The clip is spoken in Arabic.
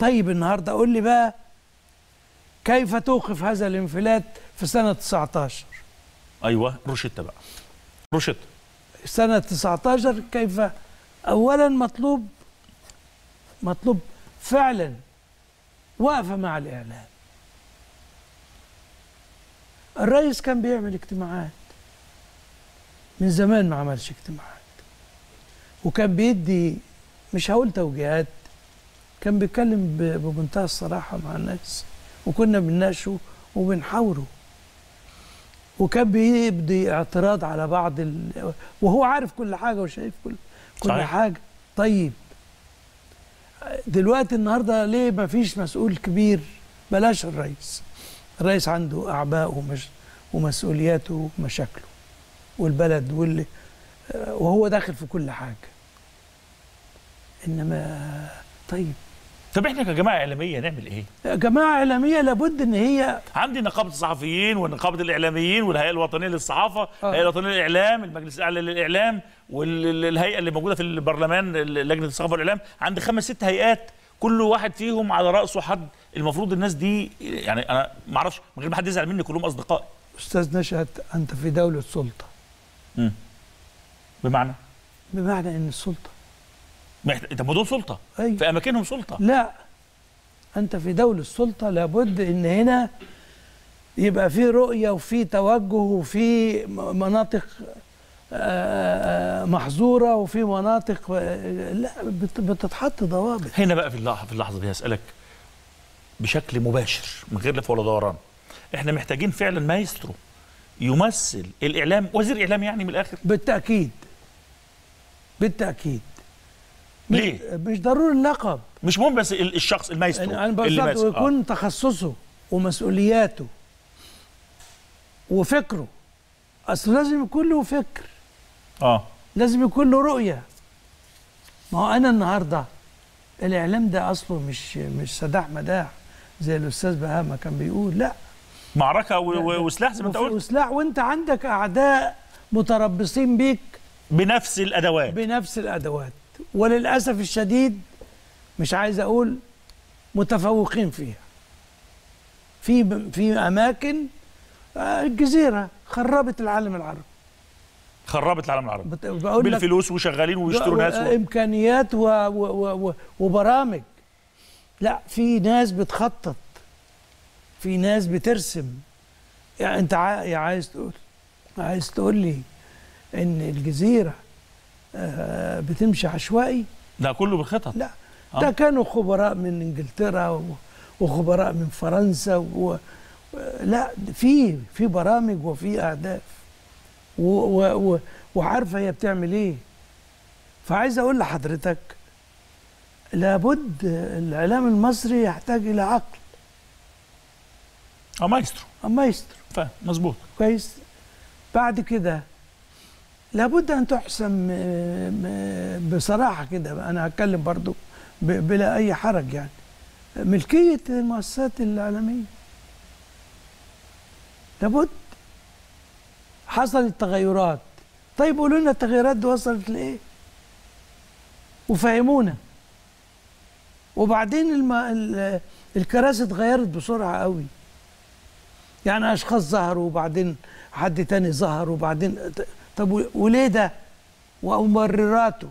طيب النهارده قول لي بقى كيف توقف هذا الانفلات في سنة 19 أيوه روشته بقى. روشته سنة 19 كيف؟ اولا مطلوب مطلوب فعلا وقفه مع الاعلام الرئيس كان بيعمل اجتماعات من زمان ما عملش اجتماعات وكان بيدي مش هقول توجيهات كان بيتكلم بمنتهى الصراحة مع الناس وكنا بنناقشه وبنحاوره. وكان بيبدي اعتراض على بعض ال... وهو عارف كل حاجة وشايف كل كل صحيح. حاجة. طيب دلوقتي النهارده ليه ما فيش مسؤول كبير؟ بلاش الرئيس. الرئيس عنده أعباء ومش ومسؤولياته ومشاكله. والبلد واللي وهو داخل في كل حاجة. إنما طيب. طب إحنا كجماعة إعلامية نعمل إيه؟ جماعة إعلامية لابد إن هي عندي نقابة الصحفيين ونقابه الإعلاميين والهيئة الوطنية للصحافة، آه. الهيئه الوطنية للإعلام، المجلس الأعلى للإعلام والهيئه اللي موجودة في البرلمان لجنة الصحافة والإعلام، عندي خمس ست هيئات كل واحد فيهم على رأسه حد المفروض الناس دي يعني أنا ما أعرفش من غير ما حد يزعل مني كلهم أصدقائي. أستاذ نشأت أنت في دولة سلطة مم. بمعنى بمعنى إن السلطة محت... طب ما دول سلطة. أيوة. في أماكنهم سلطة. لا. أنت في دولة السلطة لابد إن هنا يبقى في رؤية وفي توجه وفي مناطق آه، آه، محظورة وفي مناطق آه، لا بت- بتتحط ضوابط. هنا بقى في اللحظه في اللحظة دي هسألك بشكل مباشر من غير لف ولا دوران. إحنا محتاجين فعلا مايسترو يمثل الإعلام وزير إعلام يعني من الآخر. بالتأكيد. مش- ليه؟ مش ضروري اللقب. مش مهم بس ال- الشخص المايسترو أنا اللي بقصد ماسك. آه. ويكون تخصصه ومسؤولياته وفكره. أصل لازم يكون له فكر. آه. لازم يكون له رؤية. ما هو أنا النهارده الإعلام ده أصله مش مش سداح مداح زي الأستاذ بهاء كان بيقول. لا. معركة وسلاح زي ما أنت قلت. وسلاح وأنت عندك أعداء متربصين بيك. بنفس الأدوات. بنفس الأدوات. وللأسف الشديد مش عايز أقول متفوقين فيها. في في أماكن آه، الجزيرة خربت العالم العربي. خربت العالم العربي. بالفلوس وشغالين ويشتروا ناس و... امكانيات و و و و وبرامج. لا في ناس بتخطط في ناس بترسم. يعني أنت عايز تقول عايز تقول لي إن الجزيرة بتمشي عشوائي؟ ده كله بالخطط لا. آه. ده كانوا خبراء من إنجلترا وخبراء من فرنسا و... لا في في برامج وفي أهداف. و... و... و... وعارفة هي بتعمل إيه. فعايز أقول لحضرتك لابد الإعلام المصري يحتاج إلى عقل. آه مايسترو. اما يستر فاهم مظبوط. كويس. بعد كده لابد أن تحسم آه، بصراحة كده. أنا هتكلم برضو بلا أي حرج يعني. ملكية المؤسسات الاعلاميه لابد. حصلت تغيرات. طيب قولوا لنا التغيرات دي وصلت لإيه؟ وفهمونا. وبعدين الم... ال- الكراسي اتغيرت بسرعة قوي. يعني أشخاص ظهروا وبعدين حد تاني ظهر وبعدين طب وليه ده؟ ومبرراته